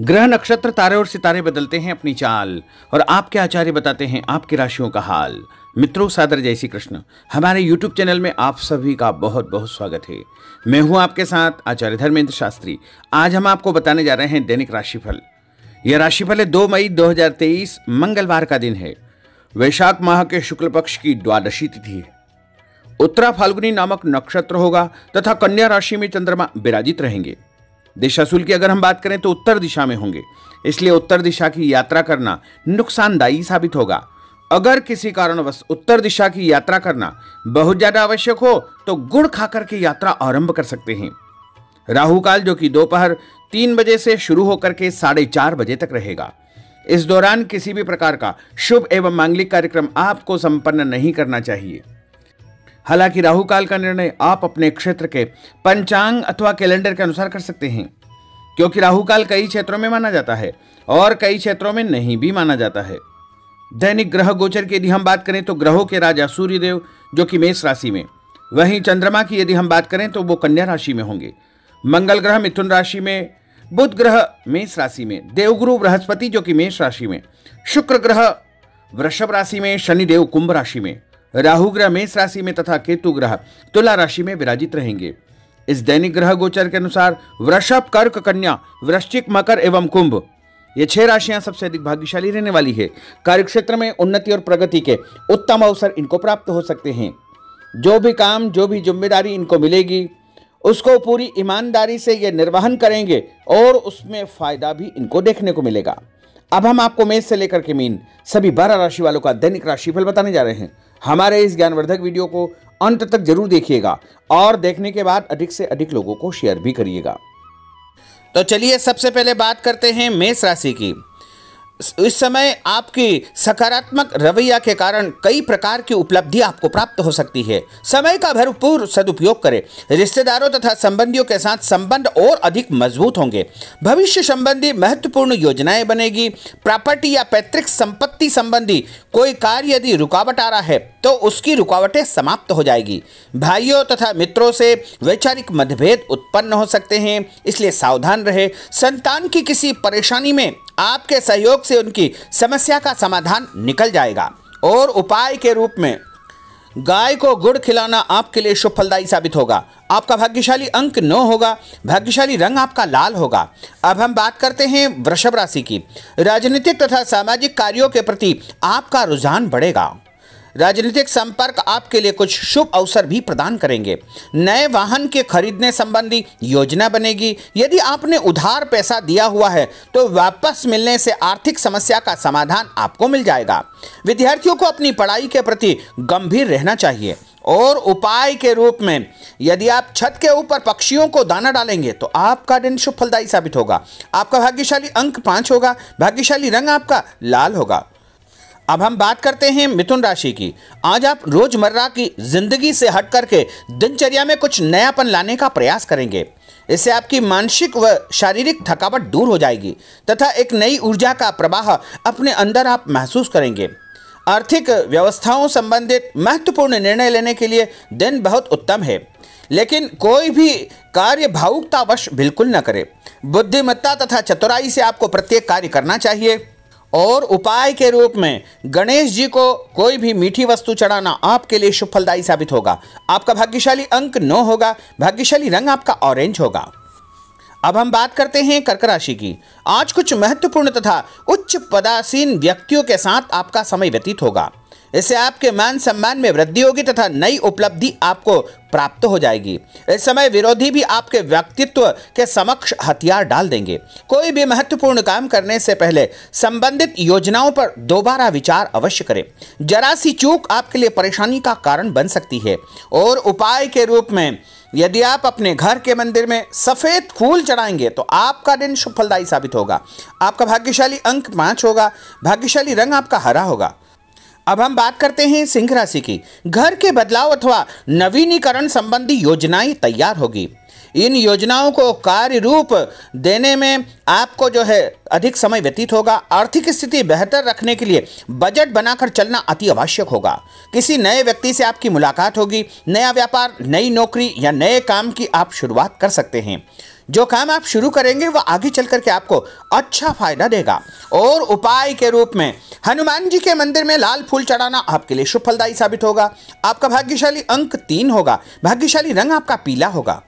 ग्रह नक्षत्र तारे और सितारे बदलते हैं अपनी चाल, और आपके आचार्य बताते हैं आपकी राशियों का हाल। मित्रों, सादर जय श्री कृष्ण। हमारे यूट्यूब चैनल में आप सभी का बहुत बहुत स्वागत है। मैं हूँ आपके साथ आचार्य धर्मेंद्र शास्त्री। आज हम आपको बताने जा रहे हैं दैनिक राशिफल। यह राशिफल है दो मई 2023 मंगलवार का दिन है। वैशाख माह के शुक्ल पक्ष की द्वादशी तिथि है। उत्तरा फाल्गुनी नामक नक्षत्र होगा, तथा कन्या राशि में चंद्रमा विराजित रहेंगे। दिशाशूल की अगर हम बात करें तो उत्तर दिशा में होंगे। इसलिए उत्तर दिशा की यात्रा करना नुकसानदायी साबित होगा। अगर किसी कारणवश उत्तर दिशा की यात्रा करना बहुत ज़्यादा आवश्यक हो तो गुड़ खाकर के यात्रा आरंभ कर सकते हैं। राहु काल जो कि दोपहर तीन बजे से शुरू होकर के साढ़े चार बजे तक रहेगा। इस दौरान किसी भी प्रकार का शुभ एवं मांगलिक कार्यक्रम आपको संपन्न नहीं करना चाहिए। हालाँकि राहु काल का निर्णय आप अपने क्षेत्र के पंचांग अथवा कैलेंडर के अनुसार कर सकते हैं, क्योंकि राहु काल कई क्षेत्रों में माना जाता है और कई क्षेत्रों में नहीं भी माना जाता है। दैनिक ग्रह गोचर की यदि हम बात करें तो ग्रहों के राजा सूर्यदेव, जो कि मेष राशि में, वहीं चंद्रमा की यदि हम बात करें तो वो कन्या राशि में होंगे। मंगल ग्रह मिथुन राशि में, बुध ग्रह मेष राशि में, देवगुरु बृहस्पति जो कि मेष राशि में, शुक्र ग्रह वृषभ राशि में, शनिदेव कुंभ राशि में। राहु ग्रह मेष राशि में तथा केतु ग्रह तुला राशि में विराजित रहेंगे। इस दैनिक ग्रह गोचर के अनुसार वृषभ, कर्क कन्या, वृश्चिक, मकर एवं कुंभ, ये छह राशियाँ सबसे अधिक भाग्यशाली रहने वाली है। कार्यक्षेत्र में उन्नति और प्रगति के उत्तम अवसर इनको प्राप्त हो सकते हैं। जो भी काम, जो भी ज़िम्मेदारी इनको मिलेगी, उसको पूरी ईमानदारी से ये निर्वहन करेंगे और उसमें फ़ायदा भी इनको देखने को मिलेगा। अब हम आपको मेष से लेकर के मीन सभी बारह राशि वालों का दैनिक राशिफल बताने जा रहे हैं। हमारे इस ज्ञानवर्धक वीडियो को अंत तक ज़रूर देखिएगा और देखने के बाद अधिक से अधिक लोगों को शेयर भी करिएगा। तो चलिए सबसे पहले बात करते हैं मेष राशि की। इस समय आपकी सकारात्मक रवैया के कारण कई प्रकार की उपलब्धि आपको प्राप्त हो सकती है। समय का भरपूर सदुपयोग करें। रिश्तेदारों तथा संबंधियों के साथ संबंध और अधिक मज़बूत होंगे। भविष्य संबंधी महत्वपूर्ण योजनाएँ बनेगी। प्रॉपर्टी या पैतृक संपत्ति संबंधी कोई कार्य यदि रुकावट आ रहा है तो उसकी रुकावटें समाप्त हो जाएगी। भाइयों तथा मित्रों से वैचारिक मतभेद उत्पन्न हो सकते हैं, इसलिए सावधान रहे। संतान की किसी परेशानी में आपके सहयोग से उनकी समस्या का समाधान निकल जाएगा। और उपाय के रूप में, गाय को गुड़ खिलाना आपके लिए शुभ फलदायी साबित होगा। आपका भाग्यशाली अंक नौ होगा, भाग्यशाली रंग आपका लाल होगा। अब हम बात करते हैं वृषभ राशि की। राजनीतिक तथा सामाजिक कार्यों के प्रति आपका रुझान बढ़ेगा। राजनीतिक संपर्क आपके लिए कुछ शुभ अवसर भी प्रदान करेंगे। नए वाहन के खरीदने संबंधी योजना बनेगी। यदि आपने उधार पैसा दिया हुआ है तो वापस मिलने से आर्थिक समस्या का समाधान आपको मिल जाएगा। विद्यार्थियों को अपनी पढ़ाई के प्रति गंभीर रहना चाहिए। और उपाय के रूप में, यदि आप छत के ऊपर पक्षियों को दाना डालेंगे तो आपका दिन शुभ फलदायी साबित होगा। आपका भाग्यशाली अंक पाँच होगा। भाग्यशाली रंग आपका लाल होगा। अब हम बात करते हैं मिथुन राशि की। आज आप रोज़मर्रा की ज़िंदगी से हट करके दिनचर्या में कुछ नयापन लाने का प्रयास करेंगे। इससे आपकी मानसिक व शारीरिक थकावट दूर हो जाएगी तथा एक नई ऊर्जा का प्रवाह अपने अंदर आप महसूस करेंगे। आर्थिक व्यवस्थाओं संबंधित महत्वपूर्ण निर्णय लेने के लिए दिन बहुत उत्तम है, लेकिन कोई भी कार्य भावुकतावश बिल्कुल न करे। बुद्धिमत्ता तथा चतुराई से आपको प्रत्येक कार्य करना चाहिए। और उपाय के रूप में गणेश जी को कोई भी मीठी वस्तु चढ़ाना आपके लिए शुभ फलदायी साबित होगा। आपका भाग्यशाली अंक नौ होगा। भाग्यशाली रंग आपका ऑरेंज होगा। अब हम बात करते हैं कर्क राशि की। आज कुछ महत्वपूर्ण तथा उच्च पदासीन व्यक्तियों के साथ आपका समय व्यतीत होगा। इससे आपके मान सम्मान में वृद्धि होगी तथा नई उपलब्धि आपको प्राप्त हो जाएगी। इस समय विरोधी भी आपके व्यक्तित्व के समक्ष हथियार डाल देंगे। कोई भी महत्वपूर्ण काम करने से पहले संबंधित योजनाओं पर दोबारा विचार अवश्य करें। जरा सी चूक आपके लिए परेशानी का कारण बन सकती है। और उपाय के रूप में यदि आप अपने घर के मंदिर में सफ़ेद फूल चढ़ाएँगे तो आपका दिन शुभ फलदायी साबित होगा। आपका भाग्यशाली अंक पाँच होगा। भाग्यशाली रंग आपका हरा होगा। अब हम बात करते हैं सिंह राशि की। घर के बदलाव अथवा नवीनीकरण संबंधी योजनाएँ तैयार होगी। इन योजनाओं को कार्य रूप देने में आपको जो है अधिक समय व्यतीत होगा। आर्थिक स्थिति बेहतर रखने के लिए बजट बनाकर चलना अति आवश्यक होगा। किसी नए व्यक्ति से आपकी मुलाकात होगी। नया व्यापार, नई नौकरी या नए काम की आप शुरुआत कर सकते हैं। जो काम आप शुरू करेंगे वो आगे चल करके आपको अच्छा फ़ायदा देगा। और उपाय के रूप में हनुमान जी के मंदिर में लाल फूल चढ़ाना आपके लिए शुभ फलदायी साबित होगा। आपका भाग्यशाली अंक तीन होगा। भाग्यशाली रंग आपका पीला होगा।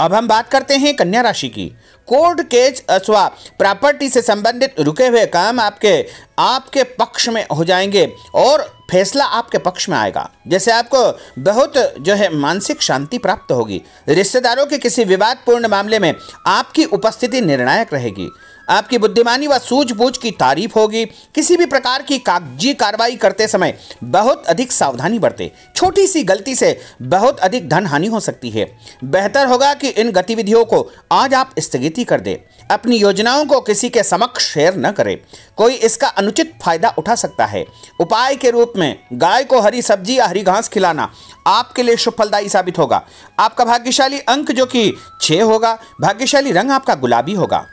अब हम बात करते हैं कन्या राशि की। कोर्ट केस अथवा प्रॉपर्टी से संबंधित रुके हुए काम आपके आपके पक्ष में हो जाएँगे। और फैसला आपके पक्ष में आएगा। जैसे आपको बहुत जो है मानसिक शांति प्राप्त होगी। रिश्तेदारों के किसी विवादपूर्ण मामले में आपकी उपस्थिति निर्णायक रहेगी। आपकी बुद्धिमानी व सूझबूझ की तारीफ़ होगी। किसी भी प्रकार की कागज़ी कार्रवाई करते समय बहुत अधिक सावधानी बरते। छोटी सी गलती से बहुत अधिक धन हानि हो सकती है। बेहतर होगा कि इन गतिविधियों को आज आप स्थगित कर दें। अपनी योजनाओं को किसी के समक्ष शेयर न करें। कोई इसका अनुचित फ़ायदा उठा सकता है। उपाय के रूप में गाय को हरी सब्ज़ी या हरी घास खिलाना आपके लिए शुभ फलदायी साबित होगा। आपका भाग्यशाली अंक जो कि छह होगा, भाग्यशाली रंग आपका गुलाबी होगा।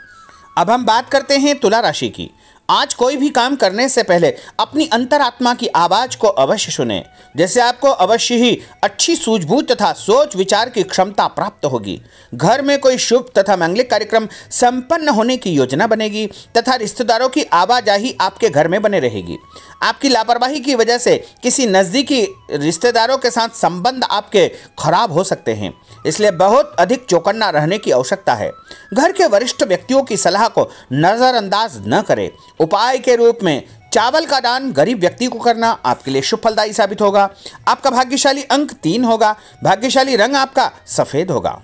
अब हम बात करते हैं तुला राशि की। आज कोई भी काम करने से पहले अपनी अंतरात्मा की आवाज़ को अवश्य सुने जैसे आपको अवश्य ही अच्छी सूझबूझ तथा सोच विचार की क्षमता प्राप्त होगी। घर में कोई शुभ तथा मांगलिक कार्यक्रम संपन्न होने की योजना बनेगी तथा रिश्तेदारों की आवाजाही आपके घर में बने रहेगी। आपकी लापरवाही की वजह से किसी नज़दीकी रिश्तेदारों के साथ संबंध आपके खराब हो सकते हैं। इसलिए बहुत अधिक चौकन्ना रहने की आवश्यकता है। घर के वरिष्ठ व्यक्तियों की सलाह को नज़रअंदाज न करें। उपाय के रूप में चावल का दान गरीब व्यक्ति को करना आपके लिए शुभ फलदायी साबित होगा। आपका भाग्यशाली अंक तीन होगा। भाग्यशाली रंग आपका सफ़ेद होगा।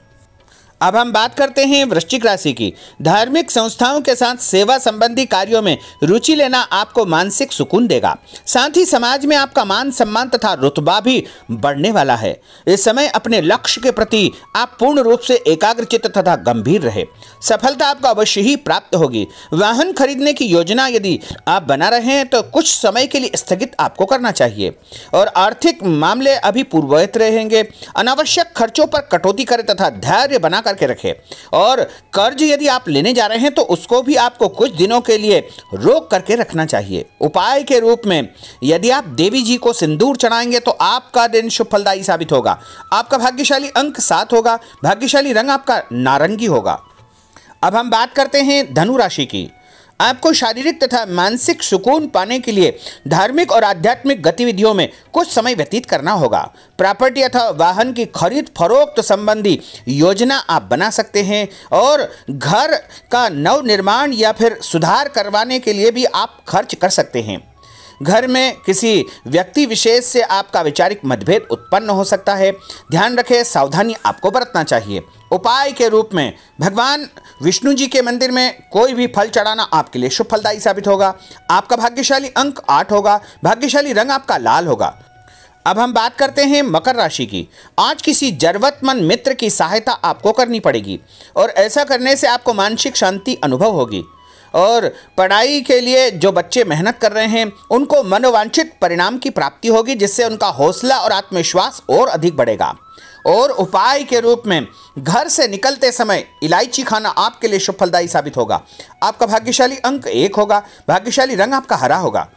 अब हम बात करते हैं वृश्चिक राशि की। धार्मिक संस्थाओं के साथ सेवा संबंधी कार्यों में रुचि लेना आपको मानसिक सुकून देगा। साथ ही समाज में आपका मान सम्मान तथा रुतबा भी बढ़ने वाला है। इस समय अपने लक्ष्य के प्रति आप पूर्ण रूप से एकाग्रचित तथा गंभीर रहे। सफलता आपको अवश्य ही प्राप्त होगी। वाहन खरीदने की योजना यदि आप बना रहे हैं तो कुछ समय के लिए स्थगित आपको करना चाहिए। और आर्थिक मामले अभी पूर्ववत रहेंगे। अनावश्यक खर्चों पर कटौती करें तथा धैर्य बनाकर करके रखें। और कर्ज यदि आप लेने जा रहे हैं तो उसको भी आपको कुछ दिनों के लिए रोक करके रखना चाहिए। उपाय के रूप में, यदि आप देवी जी को सिंदूर चढ़ाएँगे तो आपका दिन शुभ फलदायी साबित होगा। आपका भाग्यशाली अंक सात होगा, भाग्यशाली रंग आपका नारंगी होगा। अब हम बात करते हैं धनुराशि की। आपको शारीरिक तथा मानसिक सुकून पाने के लिए धार्मिक और आध्यात्मिक गतिविधियों में कुछ समय व्यतीत करना होगा। प्रॉपर्टी अथवा वाहन की खरीद फरोख्त संबंधी योजना आप बना सकते हैं और घर का नव निर्माण या फिर सुधार करवाने के लिए भी आप खर्च कर सकते हैं। घर में किसी व्यक्ति विशेष से आपका वैचारिक मतभेद उत्पन्न हो सकता है। ध्यान रखें, सावधानी आपको बरतना चाहिए। उपाय के रूप में, भगवान विष्णु जी के मंदिर में कोई भी फल चढ़ाना आपके लिए शुभ फलदायी साबित होगा। आपका भाग्यशाली अंक आठ होगा, भाग्यशाली रंग आपका लाल होगा। अब हम बात करते हैं मकर राशि की। आज किसी जरूरतमंद मित्र की सहायता आपको करनी पड़ेगी और ऐसा करने से आपको मानसिक शांति अनुभव होगी। और पढ़ाई के लिए जो बच्चे मेहनत कर रहे हैं, उनको मनोवांछित परिणाम की प्राप्ति होगी, जिससे उनका हौसला और आत्मविश्वास और अधिक बढ़ेगा। और उपाय के रूप में घर से निकलते समय इलायची खाना आपके लिए शुभ फलदायी साबित होगा। आपका भाग्यशाली अंक एक होगा, भाग्यशाली रंग आपका हरा होगा।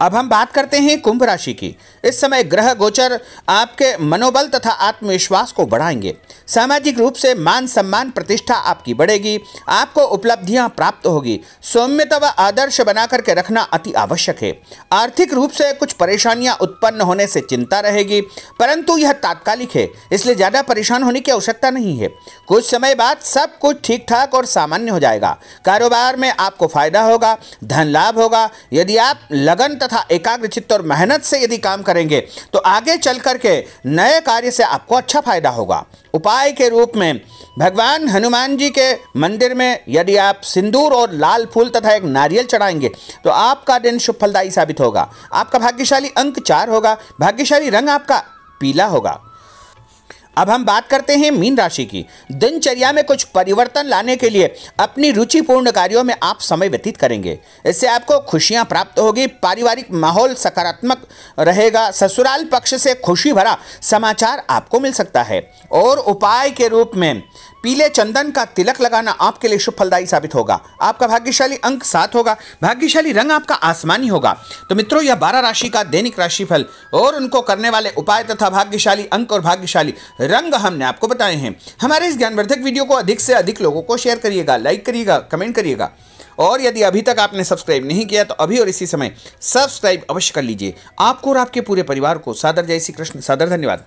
अब हम बात करते हैं कुंभ राशि की। इस समय ग्रह गोचर आपके मनोबल तथा आत्मविश्वास को बढ़ाएँगे। सामाजिक रूप से मान सम्मान प्रतिष्ठा आपकी बढ़ेगी। आपको उपलब्धियाँ प्राप्त होगी। सौम्यता व आदर्श बना करके रखना अति आवश्यक है। आर्थिक रूप से कुछ परेशानियाँ उत्पन्न होने से चिंता रहेगी, परंतु यह तात्कालिक है, इसलिए ज़्यादा परेशान होने की आवश्यकता नहीं है। कुछ समय बाद सब कुछ ठीक ठाक और सामान्य हो जाएगा। कारोबार में आपको फ़ायदा होगा, धन लाभ होगा। यदि आप लगन तथा एकाग्रचित्त और मेहनत से यदि काम करेंगे तो आगे चल करके नए कार्य से आपको अच्छा फ़ायदा होगा। उपाय के रूप में, भगवान हनुमान जी के मंदिर में यदि आप सिंदूर और लाल फूल तथा एक नारियल चढ़ाएँगे तो आपका दिन शुभ फलदायी साबित होगा। आपका भाग्यशाली अंक चार होगा। भाग्यशाली रंग आपका पीला होगा। अब हम बात करते हैं मीन राशि की। दिनचर्या में कुछ परिवर्तन लाने के लिए अपनी रुचिपूर्ण कार्यों में आप समय व्यतीत करेंगे। इससे आपको खुशियाँ प्राप्त होगी, पारिवारिक माहौल सकारात्मक रहेगा, ससुराल पक्ष से खुशी भरा समाचार आपको मिल सकता है। और उपाय के रूप में पीले चंदन का तिलक लगाना आपके लिए शुभ फलदायी साबित होगा। आपका भाग्यशाली अंक सात होगा। भाग्यशाली रंग आपका आसमानी होगा। तो मित्रों, यह बारह राशि का दैनिक राशिफल और उनको करने वाले उपाय तथा भाग्यशाली अंक और भाग्यशाली रंग हमने आपको बताए हैं। हमारे इस ज्ञानवर्धक वीडियो को अधिक से अधिक लोगों को शेयर करिएगा, लाइक करिएगा, कमेंट करिएगा। और यदि अभी तक आपने सब्सक्राइब नहीं किया तो अभी और इसी समय सब्सक्राइब अवश्य कर लीजिए। आपको और आपके पूरे परिवार को सादर जय श्री कृष्ण, सादर धन्यवाद।